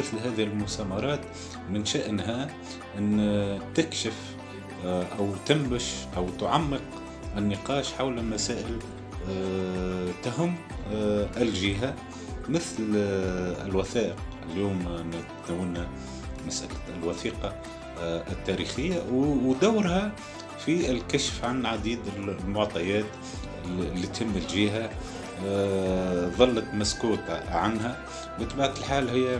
مثل هذه المؤتمرات من شأنها أن تكشف آه، أو تنبش أو تعمق النقاش حول مسائل آه، تهم آه، الجهة مثل الوثائق. اليوم نتناولنا مسألة الوثيقة التاريخية ودورها في الكشف عن عديد المعطيات اللي تهم الجهة ظلت مسكوت عنها. بطبيعة الحال هي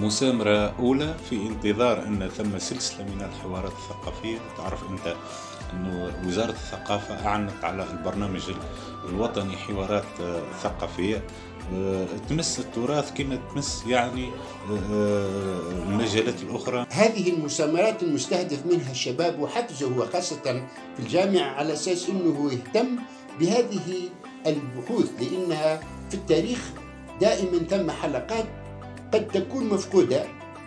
مسامرة أولى في انتظار أن ثم سلسلة من الحوارات الثقافية. تعرف أنت أنه وزارة الثقافة أعلنت على البرنامج الوطني حوارات ثقافية تمس التراث كما تمس يعني المجالات الأخرى. هذه المسامرات المستهدف منها الشباب وحفزه وخاصة في الجامعة على أساس أنه يهتم بهذه البحوث لأنها في التاريخ دائما ثم حلقات قد تكون مفقودة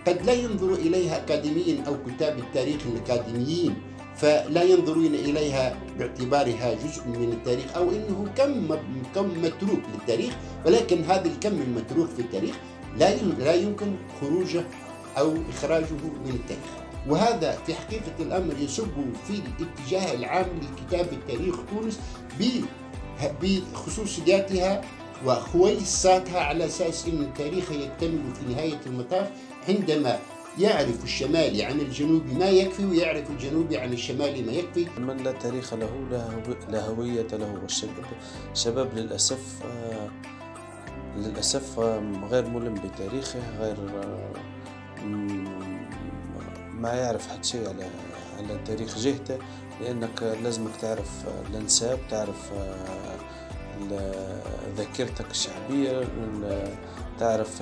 قد لا ينظر إليها أكاديميين أو كتاب التاريخ الأكاديميين فلا ينظرون إليها باعتبارها جزء من التاريخ أو أنه كم كم متروك للتاريخ ولكن هذا الكم المتروك في التاريخ لا لا يمكن خروجه أو إخراجه من التاريخ. وهذا في حقيقة الأمر يصب في الاتجاه العام لكتاب التاريخ تونس بخصوصياتها وخويصاتها على أساس أن التاريخ يكتمل في نهاية المطاف عندما يعرف الشمالي عن الجنوبي ما يكفي ويعرف الجنوبي عن الشمالي ما يكفي. من لا تاريخ له لا هوية له والشباب الشباب للأسف آه، للأسف آه، غير ملم بتاريخه غير آه، ما يعرف حتى شيء على على تاريخ جهته لأنك لازمك تعرف الأنساب تعرف ذاكرتك الشعبية تعرف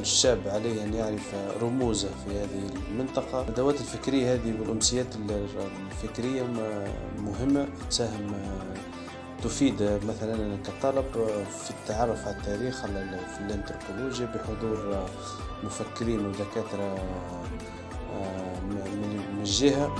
الشاب عليه أن يعرف رموزه في هذه المنطقة. الأدوات الفكرية هذه والأمسيات الفكرية مهمة تساهم تفيد مثلا أنا كطالب في التعرف على التاريخ في الأنثروبولوجيا بحضور مفكرين ودكاترة من جهة.